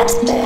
abstinence.